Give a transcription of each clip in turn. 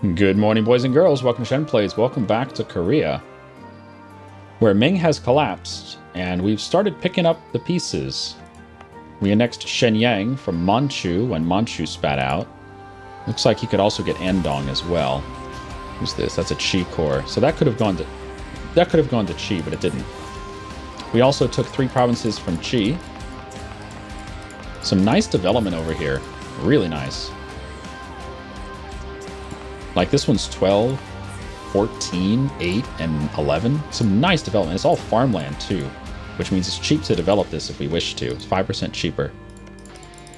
Good morning, boys and girls. Welcome to Shen Plays. Welcome back to Korea, where Ming has collapsed, and we've started picking up the pieces. We annexed Shenyang from Manchu when Manchu spat out. Looks like he could also get Andong as well. Who's this? That's a Qi core. So that could have gone to that could have gone to Qi, but it didn't. We also took three provinces from Qi. Some nice development over here. Really nice. Like this one's 12, 14, 8, and 11. Some nice development. It's all farmland too, which means it's cheap to develop this if we wish to. It's 5% cheaper.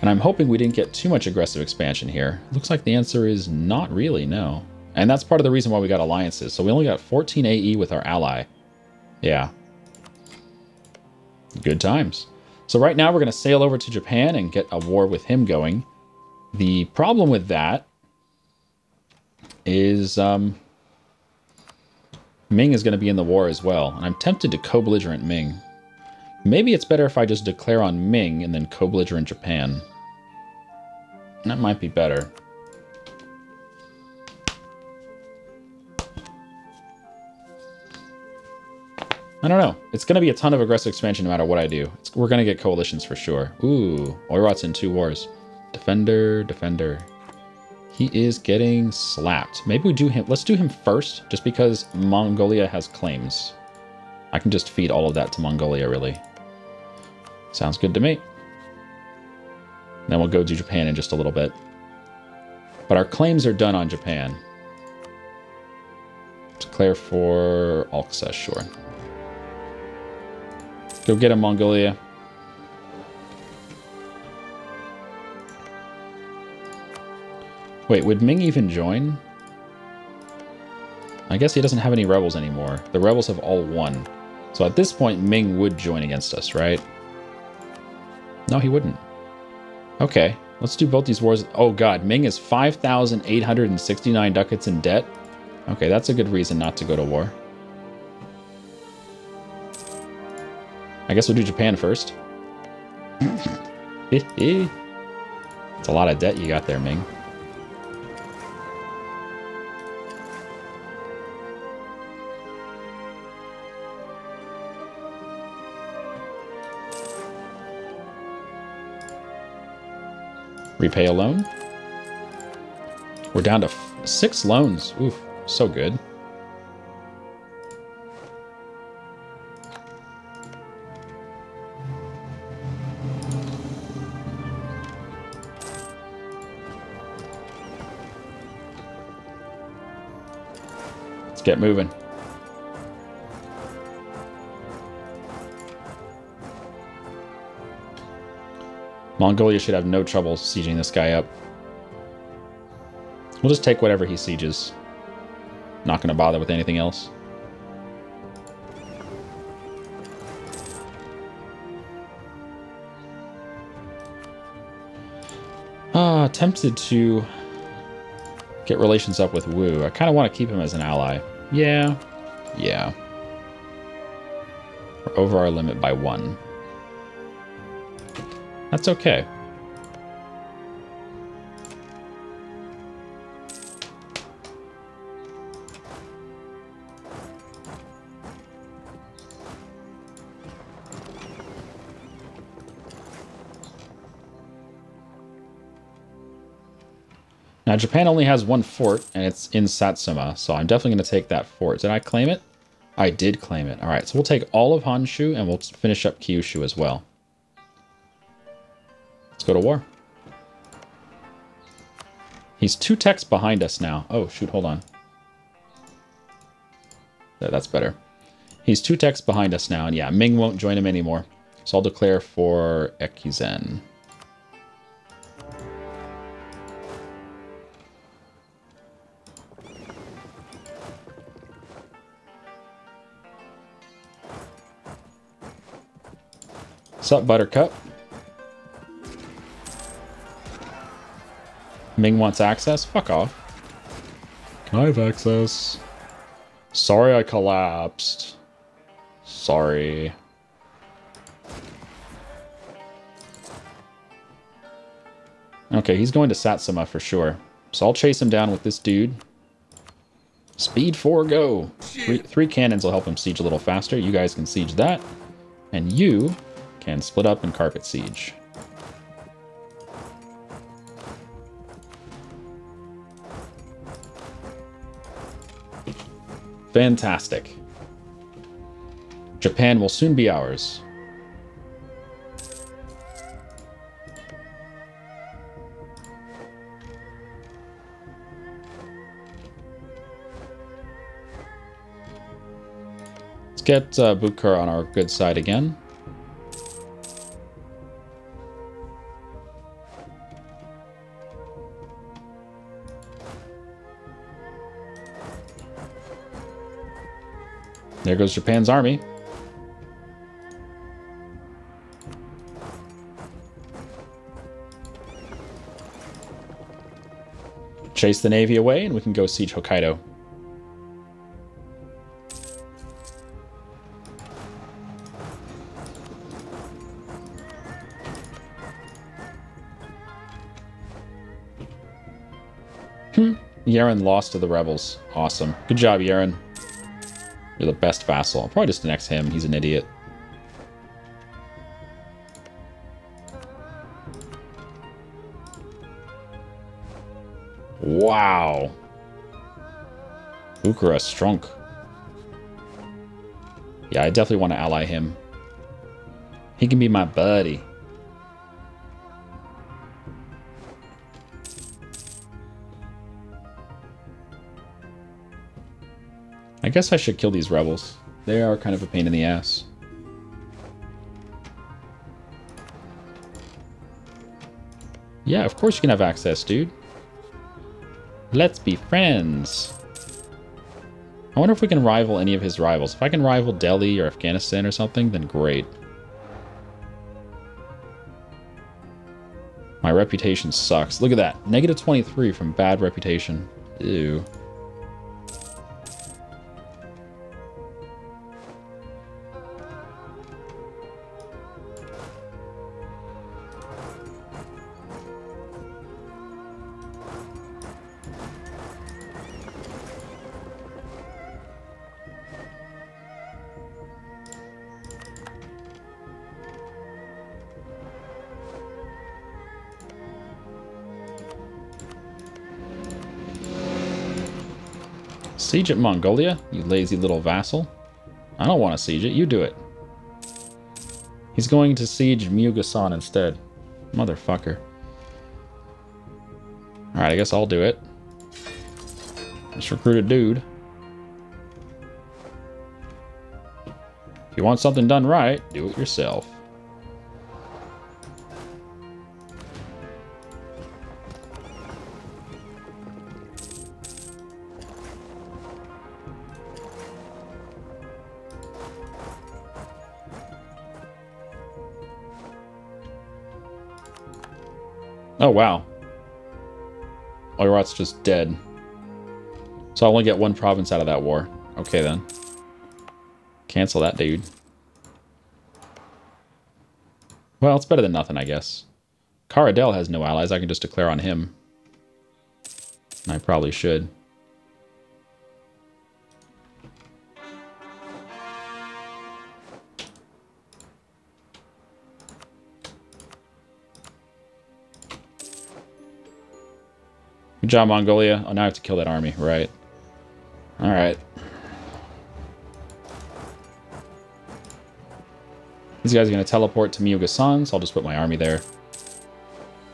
And I'm hoping we didn't get too much aggressive expansion here. Looks like the answer is not really, no. And that's part of the reason why we got alliances. So we only got 14 AE with our ally. Yeah. Good times. So right now we're going to sail over to Japan and get a war with him going. The problem with that is um, Ming is going to be in the war as well. And I'm tempted to co-belligerent Ming. Maybe it's better if I just declare on Ming and then co-belligerent Japan. That might be better. I don't know. It's going to be a ton of aggressive expansion no matter what I do. It's, we're going to get coalitions for sure. Ooh, Oirat's in two wars. Defender, defender. He is getting slapped. Maybe we do him. Let's do him first, just because Mongolia has claims. I can just feed all of that to Mongolia, really. Sounds good to me. Then we'll go to Japan in just a little bit. But our claims are done on Japan. Declare for Alcsa, sure. Go get him, Mongolia. Wait, would Ming even join? I guess he doesn't have any rebels anymore. The rebels have all won. So at this point, Ming would join against us, right? No, he wouldn't. Okay, let's do both these wars. Oh god, Ming is 5,869 ducats in debt. Okay, that's a good reason not to go to war. I guess we'll do Japan first. it's a lot of debt you got there, Ming. Repay a loan. We're down to six loans. Oof, so good. Let's get moving. Mongolia should have no trouble sieging this guy up. We'll just take whatever he sieges. Not going to bother with anything else. Ah, tempted to get relations up with Wu. I kind of want to keep him as an ally. Yeah. Yeah. We're over our limit by one. That's okay. Now, Japan only has one fort, and it's in Satsuma, so I'm definitely going to take that fort. Did I claim it? I did claim it. All right, so we'll take all of Honshu, and we'll finish up Kyushu as well. Let's go to war. He's two techs behind us now. Oh, shoot, hold on. There, that's better. He's two techs behind us now, and yeah, Ming won't join him anymore. So I'll declare for Ekizen. Sup, Buttercup? Ming wants access? Fuck off. Can I have access? Sorry I collapsed. Sorry. Okay, he's going to Satsuma for sure. So I'll chase him down with this dude. Speed 4, go. Three, three cannons will help him siege a little faster. You guys can siege that. And you can split up and carpet siege. Fantastic. Japan will soon be ours. Let's get uh, Bukur on our good side again. There goes Japan's army. Chase the navy away and we can go siege Hokkaido. Hmm. Yeren lost to the rebels. Awesome. Good job, Yeren. You're the best vassal. I'll probably just annex him. He's an idiot. Wow. Bukhara Strunk. Yeah, I definitely want to ally him. He can be my buddy. Guess I should kill these rebels. They are kind of a pain in the ass. Yeah, of course you can have access, dude. Let's be friends. I wonder if we can rival any of his rivals. If I can rival Delhi or Afghanistan or something, then great. My reputation sucks. Look at that. Negative 23 from bad reputation. Ew. Siege at Mongolia, you lazy little vassal. I don't want to siege it, you do it. He's going to siege Mugasan instead. Motherfucker. Alright, I guess I'll do it. Just recruit a dude. If you want something done right, do it yourself. Oh, wow. Oirat's just dead. So I only get one province out of that war. Okay, then. Cancel that dude. Well, it's better than nothing, I guess. Kara Del has no allies. I can just declare on him. I probably should. Good job, Mongolia. Oh, now I have to kill that army, right. Alright. These guys are going to teleport to Miyuga-san, so I'll just put my army there.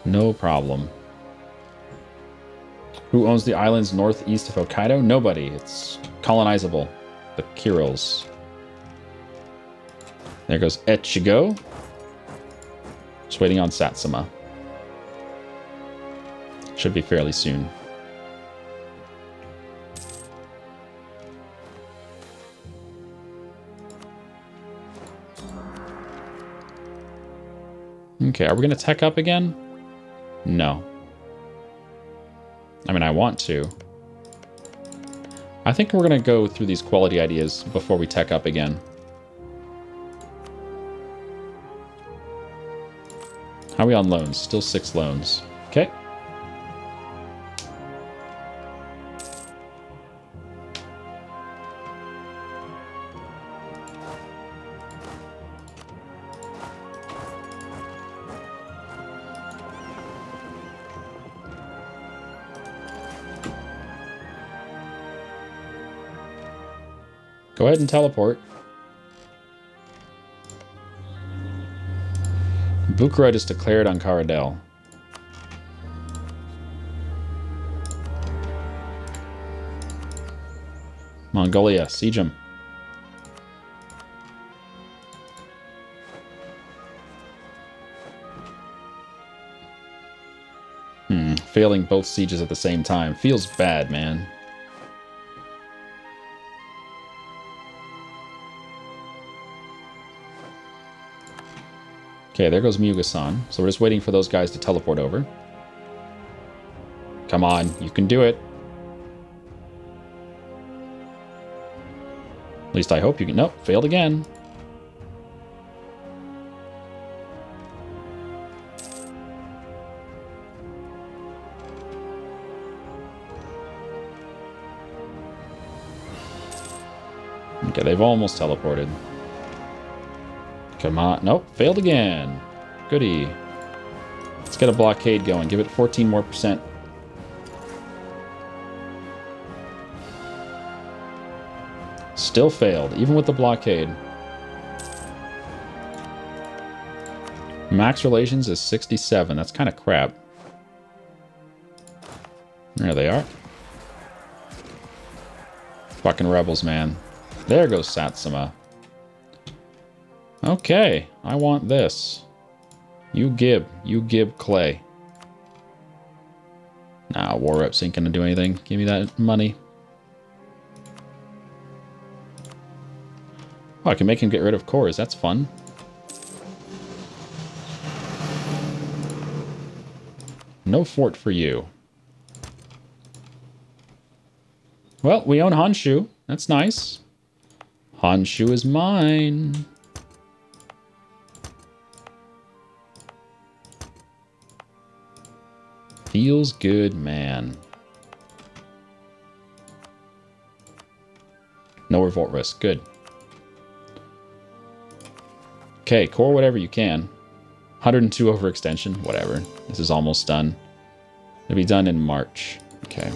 No problem. Who owns the islands northeast of Hokkaido? Nobody. It's colonizable. The Kurils. There goes Echigo. Just waiting on Satsuma. Should be fairly soon. Okay, are we going to tech up again? No. I mean, I want to. I think we're going to go through these quality ideas before we tech up again. How are we on loans? Still six loans. Okay. Go ahead and teleport. Bucharest is declared on Kara Del. Mongolia, siege him. Hmm, failing both sieges at the same time. Feels bad, man. Okay, there goes Mugasan. So we're just waiting for those guys to teleport over. Come on, you can do it. At least I hope you can. Nope, failed again. Okay, they've almost teleported. Come on. Nope, failed again. Goody. Let's get a blockade going. Give it 14 more percent. Still failed, even with the blockade. Max relations is 67. That's kind of crap. There they are. Fucking rebels, man. There goes Satsuma. Okay, I want this. You Gib. You Gib Clay. Nah, War Reps ain't gonna do anything. Give me that money. Oh, I can make him get rid of cores. That's fun. No fort for you. Well, we own Honshu. That's nice. Honshu is mine. Feels good, man. No revolt risk. Good. Okay, core whatever you can. 102 overextension, whatever. This is almost done. It'll be done in March. Okay.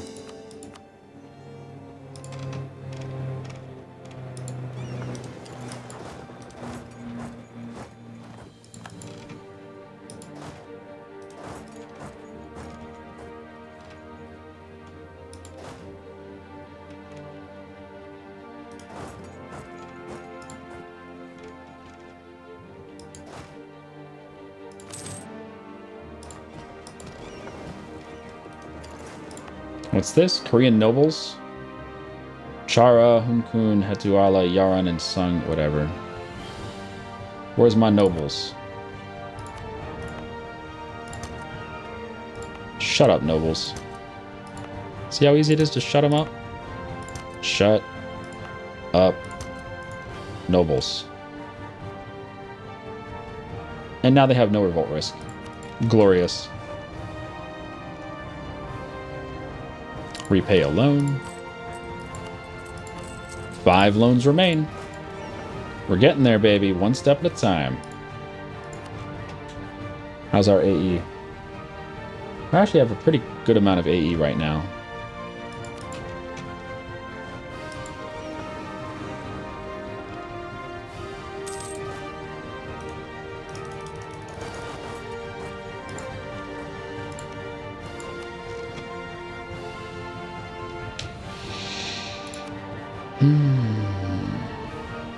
What's this? Korean nobles? Chara, Hunkun, Hetuala, Yaran, and Sung, whatever. Where's my nobles? Shut up, nobles. See how easy it is to shut them up? Shut up, nobles. And now they have no revolt risk. Glorious. Repay a loan. Five loans remain. We're getting there, baby. One step at a time. How's our AE? I actually have a pretty good amount of AE right now.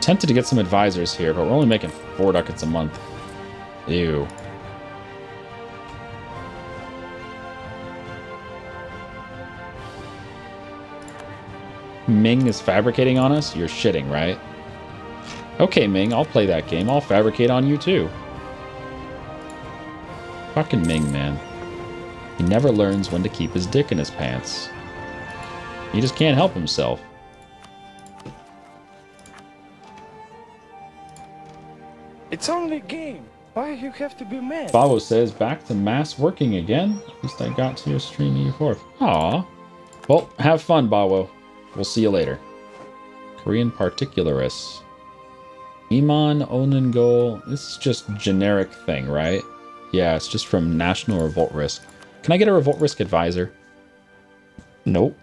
Tempted to get some advisors here, but we're only making four ducats a month. Ew. Ming is fabricating on us? You're shitting, right? Okay, Ming, I'll play that game. I'll fabricate on you too. Fucking Ming, man. He never learns when to keep his dick in his pants. He just can't help himself. It's only game. Why you have to be mad? Bavo says, back to mass working again. At least I got to your stream E4. Aw. Well, have fun, Bawo. We'll see you later. Korean Particularists. Iman Onengol. This is just generic thing, right? Yeah, it's just from National Revolt Risk. Can I get a Revolt Risk advisor? Nope.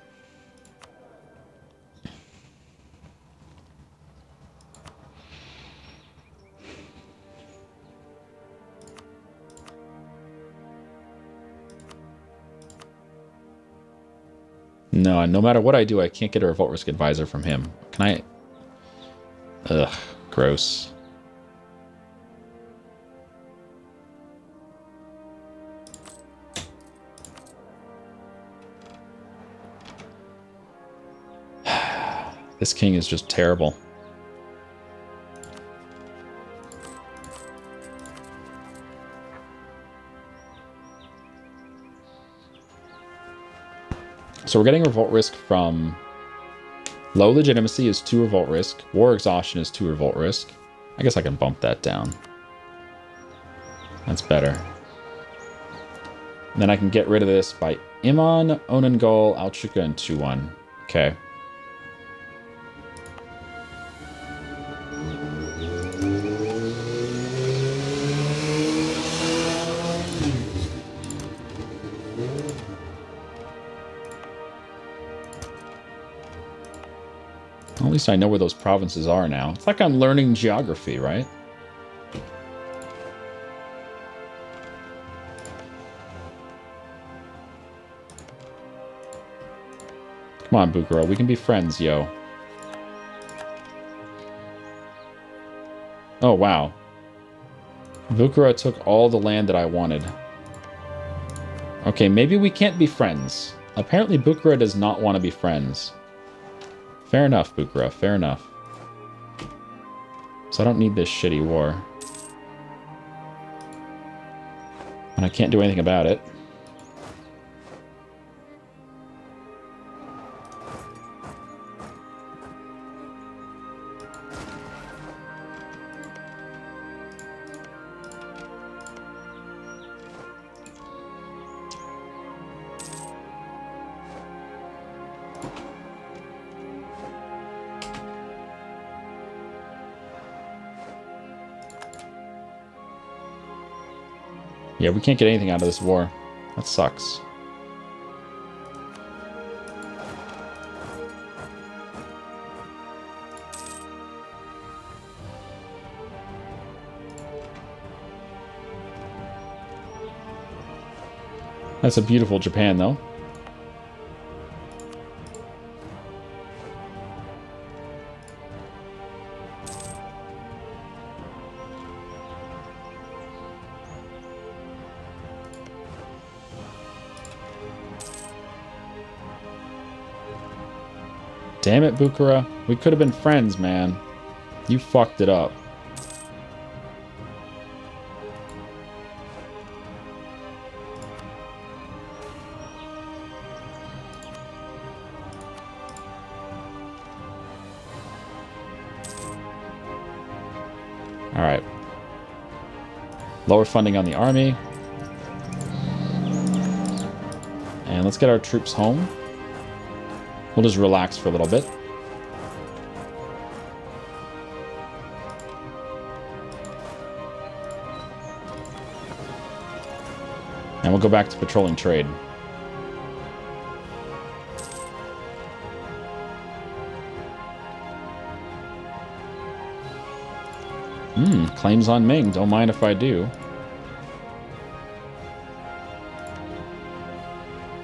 No, no matter what I do, I can't get a revolt risk advisor from him. Can I? Ugh, gross. this king is just terrible. So we're getting revolt risk from low legitimacy is 2 revolt risk, war exhaustion is 2 revolt risk. I guess I can bump that down. That's better. And then I can get rid of this by Imon, Onangol, Alchuka, and 2-1. Okay. Least I know where those provinces are now. It's like I'm learning geography, right? Come on, Bukuro. We can be friends, yo. Oh, wow. Bukuro took all the land that I wanted. Okay, maybe we can't be friends. Apparently Bukuro does not want to be friends. Fair enough, Bukra, fair enough. So I don't need this shitty war. And I can't do anything about it. Yeah, we can't get anything out of this war. That sucks. That's a beautiful Japan, though. Damn it, Bukhara. We could have been friends, man. You fucked it up. Alright. Lower funding on the army. And let's get our troops home. We'll just relax for a little bit. And we'll go back to patrolling trade. Hmm, claims on Ming. Don't mind if I do.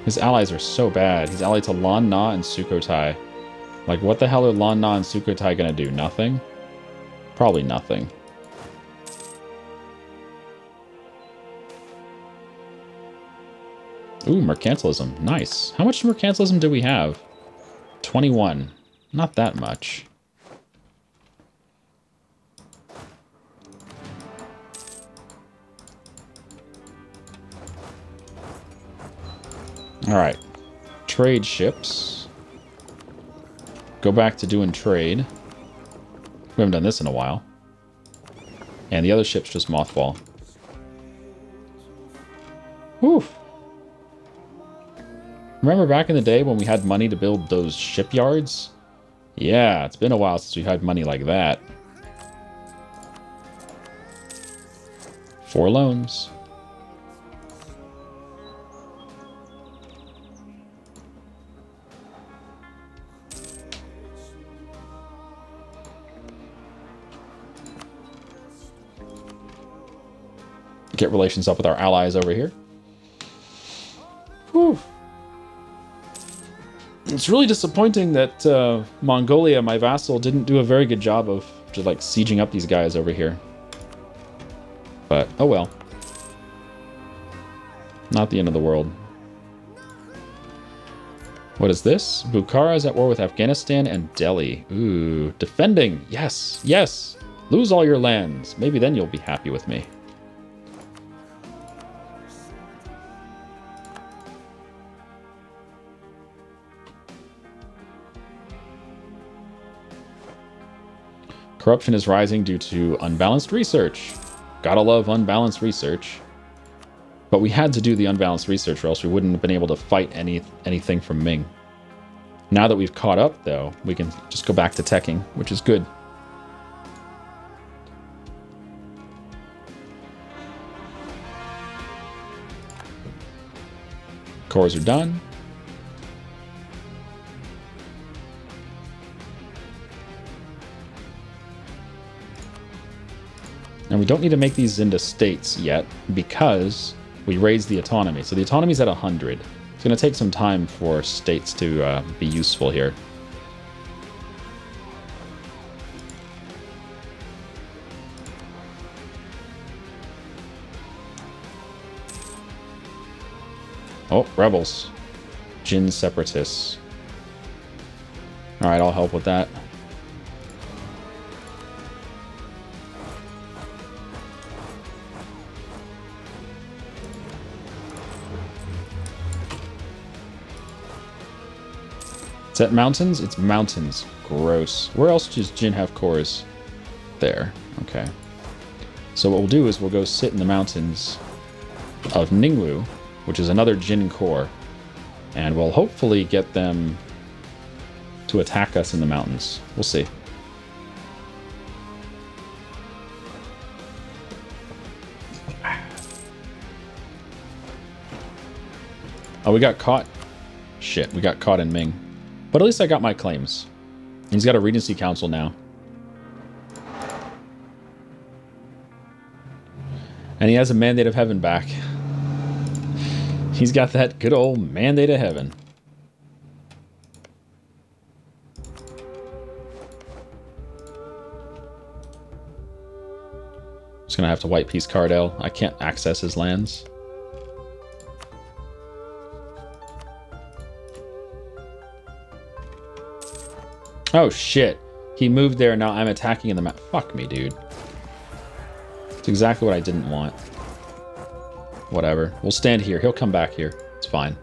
His allies are so bad. He's allied to Lan Na and Sukhothai. Like, what the hell are Lan Na and Sukhothai gonna do? Nothing? Probably nothing. Ooh, mercantilism. Nice. How much mercantilism do we have? 21. Not that much. Alright. Trade ships. Go back to doing trade. We haven't done this in a while. And the other ship's just mothball. Whew. Remember back in the day when we had money to build those shipyards? Yeah, it's been a while since we had money like that. Four loans. Get relations up with our allies over here. Whew. It's really disappointing that uh, Mongolia, my vassal, didn't do a very good job of just like sieging up these guys over here. But, oh well. Not the end of the world. What is this? Bukhara is at war with Afghanistan and Delhi. Ooh, defending. Yes, yes. Lose all your lands. Maybe then you'll be happy with me. Corruption is rising due to unbalanced research. Gotta love unbalanced research. But we had to do the unbalanced research or else we wouldn't have been able to fight any anything from Ming. Now that we've caught up, though, we can just go back to teching, which is good. Cores are done. And we don't need to make these into states yet because we raised the autonomy. So the autonomy is at 100. It's going to take some time for states to uh, be useful here. Oh, rebels. Jin separatists. Alright, I'll help with that. Is that mountains? It's mountains. Gross. Where else does Jin have cores? There. Okay. So what we'll do is we'll go sit in the mountains of Ningwu, which is another Jin core, and we'll hopefully get them to attack us in the mountains. We'll see. Oh, we got caught. Shit, we got caught in Ming. But at least I got my claims. He's got a Regency Council now. And he has a Mandate of Heaven back. He's got that good old Mandate of Heaven. Just gonna have to white peace Cardell. I can't access his lands. Oh, shit. He moved there, now I'm attacking in the map. Fuck me, dude. It's exactly what I didn't want. Whatever. We'll stand here. He'll come back here. It's fine.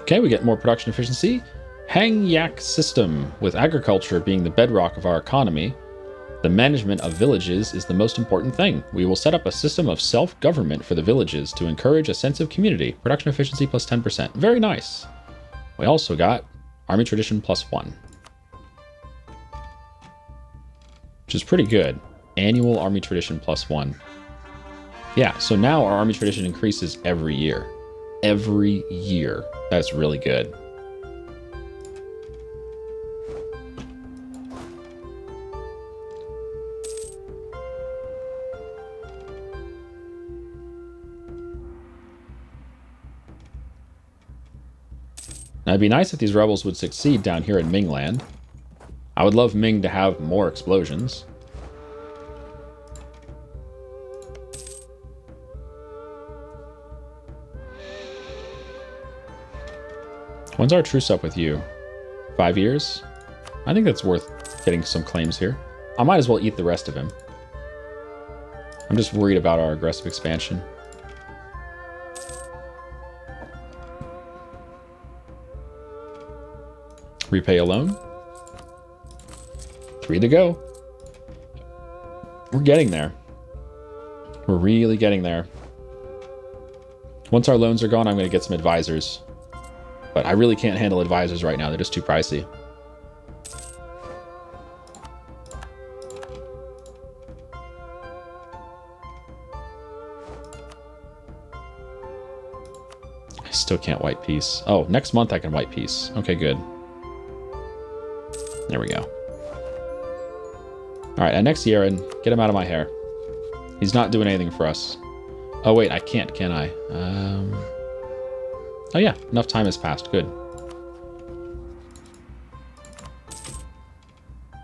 Okay, we get more production efficiency. Hang Yak system. With agriculture being the bedrock of our economy, the management of villages is the most important thing. We will set up a system of self-government for the villages to encourage a sense of community. Production efficiency plus 10%. Very nice. We also got Army Tradition plus 1. Which is pretty good. Annual Army Tradition plus 1. Yeah, so now our Army Tradition increases every year. Every year. That's really good. It'd be nice if these rebels would succeed down here in Mingland. I would love Ming to have more explosions. When's our truce up with you? Five years? I think that's worth getting some claims here. I might as well eat the rest of him. I'm just worried about our aggressive expansion. Repay a loan. Three to go. We're getting there. We're really getting there. Once our loans are gone, I'm going to get some advisors. But I really can't handle advisors right now. They're just too pricey. I still can't white peace. Oh, next month I can white peace. Okay, good. There we go. Alright, next year, and get him out of my hair. He's not doing anything for us. Oh, wait, I can't, can I? Um, Oh yeah, enough time has passed. Good.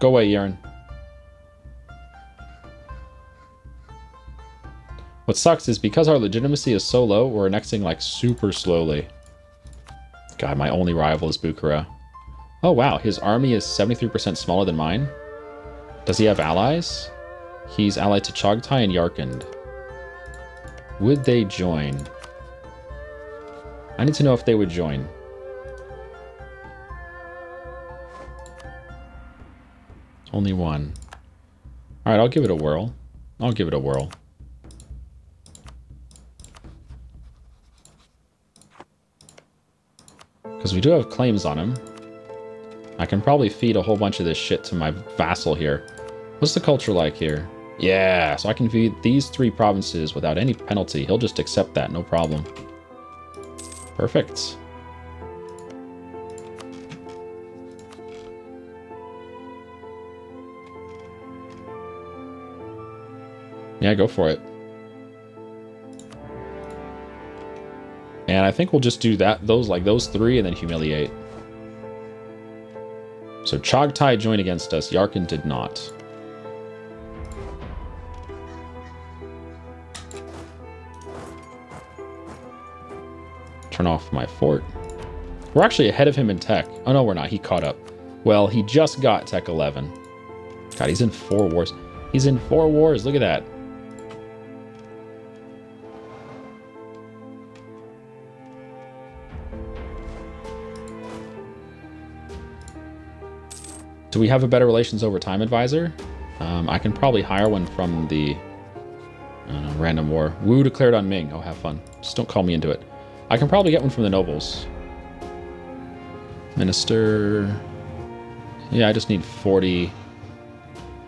Go away, Yeren. What sucks is because our legitimacy is so low, we're annexing like super slowly. God, my only rival is Bukhara. Oh wow, his army is 73% smaller than mine. Does he have allies? He's allied to Chagatai and Yarkand. Would they join? I need to know if they would join. Only one. Alright, I'll give it a whirl. I'll give it a whirl. Because we do have claims on him. I can probably feed a whole bunch of this shit to my vassal here. What's the culture like here? Yeah, so I can feed these three provinces without any penalty. He'll just accept that, no problem. Perfect. Yeah, go for it. And I think we'll just do that, those like those three, and then humiliate. So Chagatai joined against us. Yarkand did not. Turn off my fort. We're actually ahead of him in tech. Oh no, we're not. He caught up. Well, he just got tech 11. God, he's in four wars. He's in four wars. Look at that. Do we have a better relations over time advisor? Um, I can probably hire one from the know, random war. Wu declared on Ming. Oh, have fun. Just don't call me into it. I can probably get one from the nobles. Minister. Yeah, I just need 40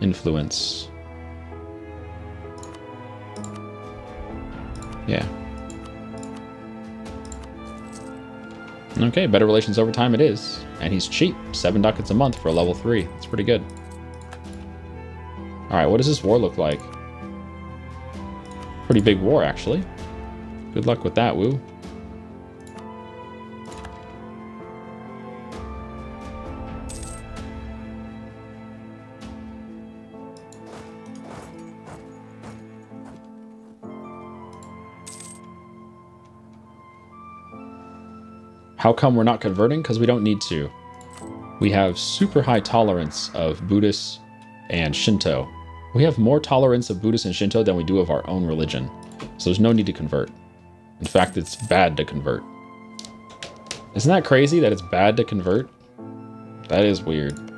influence. Yeah. Okay, better relations over time it is. And he's cheap. Seven ducats a month for a level three. That's pretty good. Alright, what does this war look like? Pretty big war, actually. Good luck with that, Wu. How come we're not converting? Because we don't need to. We have super high tolerance of Buddhists and Shinto. We have more tolerance of Buddhists and Shinto than we do of our own religion. So there's no need to convert. In fact, it's bad to convert. Isn't that crazy that it's bad to convert? That is weird.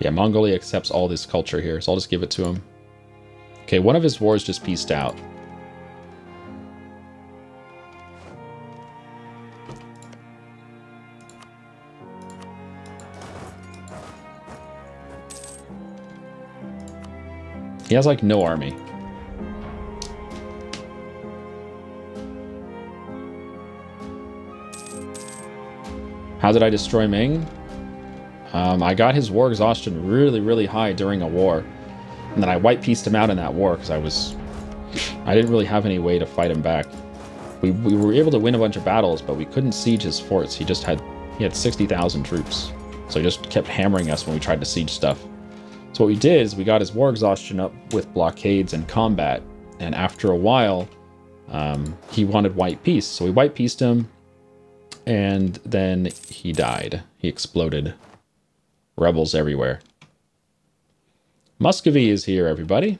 Yeah, Mongolia accepts all this culture here, so I'll just give it to him. Okay, one of his wars just pieced out. He has like no army. How did I destroy Ming? Um, I got his war exhaustion really, really high during a war. And then I white pieced him out in that war because I was... I didn't really have any way to fight him back. We, we were able to win a bunch of battles, but we couldn't siege his forts. He just had... He had 60,000 troops. So he just kept hammering us when we tried to siege stuff. So what we did is we got his war exhaustion up with blockades and combat. And after a while, um, he wanted white peace. So we white pieced him, and then he died. He exploded. Rebels everywhere. Muscovy is here, everybody.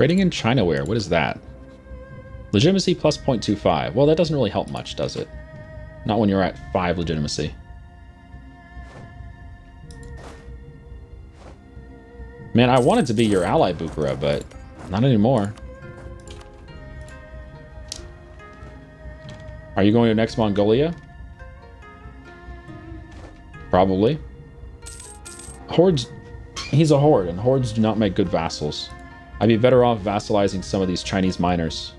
Trading in Chinaware, what is that? Legitimacy plus 0.25. Well, that doesn't really help much, does it? Not when you're at 5 legitimacy. Man, I wanted to be your ally, Bukhara, but not anymore. Are you going to next Mongolia? Probably. Hordes... He's a horde, and hordes do not make good vassals. I'd be better off vassalizing some of these Chinese minors.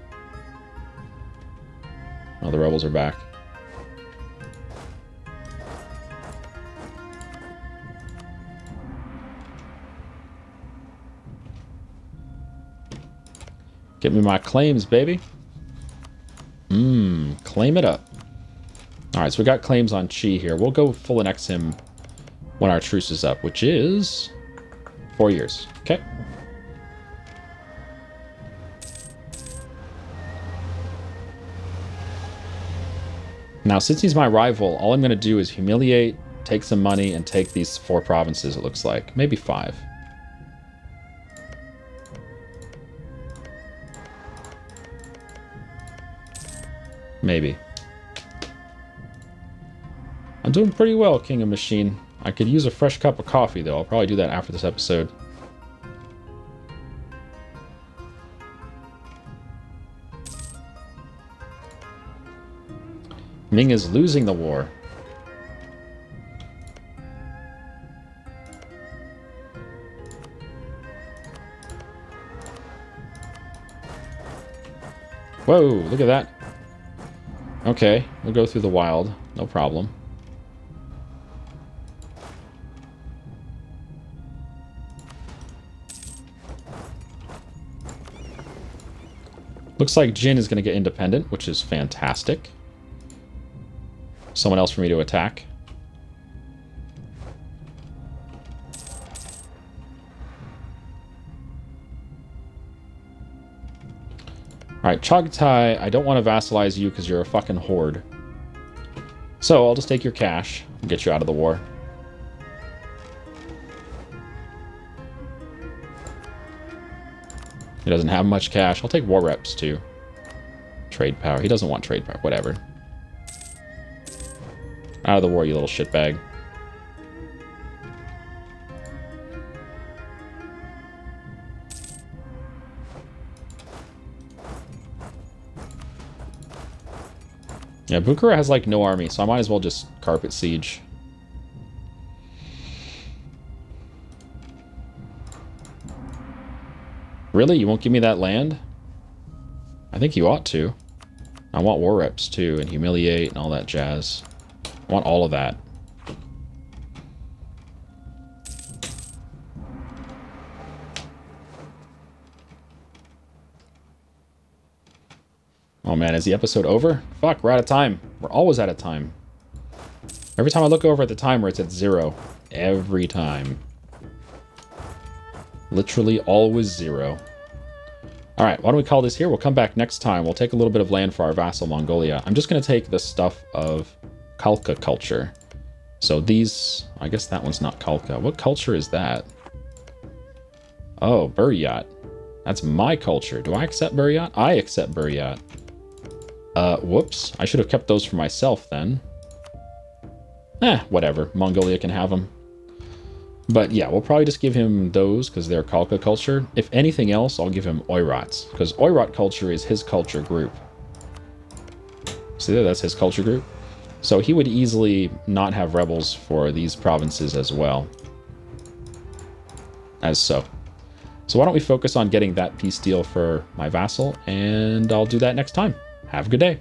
Oh, the rebels are back. Get me my claims, baby. Mmm, claim it up. Alright, so we got claims on Chi here. We'll go full annex him when our truce is up, which is four years. Okay. Now, since he's my rival, all I'm going to do is humiliate, take some money, and take these four provinces, it looks like. Maybe five. Maybe. I'm doing pretty well, King of Machine. I could use a fresh cup of coffee, though. I'll probably do that after this episode. Ming is losing the war. Whoa, look at that. Okay, we'll go through the wild. No problem. Looks like Jin is going to get independent, which is fantastic. Someone else for me to attack. Alright, Chagatai, I don't want to vassalize you because you're a fucking horde. So I'll just take your cash and get you out of the war. He doesn't have much cash. I'll take war reps too. Trade power. He doesn't want trade power. Whatever. Out of the war, you little shitbag. Yeah, Bukhara has like no army, so I might as well just carpet siege. Really? You won't give me that land? I think you ought to. I want war reps too, and humiliate and all that jazz. I want all of that. Oh man, is the episode over? Fuck, we're out of time. We're always out of time. Every time I look over at the timer, it's at zero. Every time. Literally always zero. Alright, why don't we call this here? We'll come back next time. We'll take a little bit of land for our vassal Mongolia. I'm just going to take the stuff of Khalkha culture. So these... I guess that one's not Khalkha. What culture is that? Oh, Buryat. That's my culture. Do I accept Buryat? I accept Buryat. Uh, whoops. I should have kept those for myself then. Eh, whatever. Mongolia can have them. But yeah, we'll probably just give him those because they're Khalkha culture. If anything else, I'll give him Oirats because Oirat culture is his culture group. See there, that's his culture group. So he would easily not have rebels for these provinces as well. As so. So why don't we focus on getting that peace deal for my vassal, and I'll do that next time. Have a good day.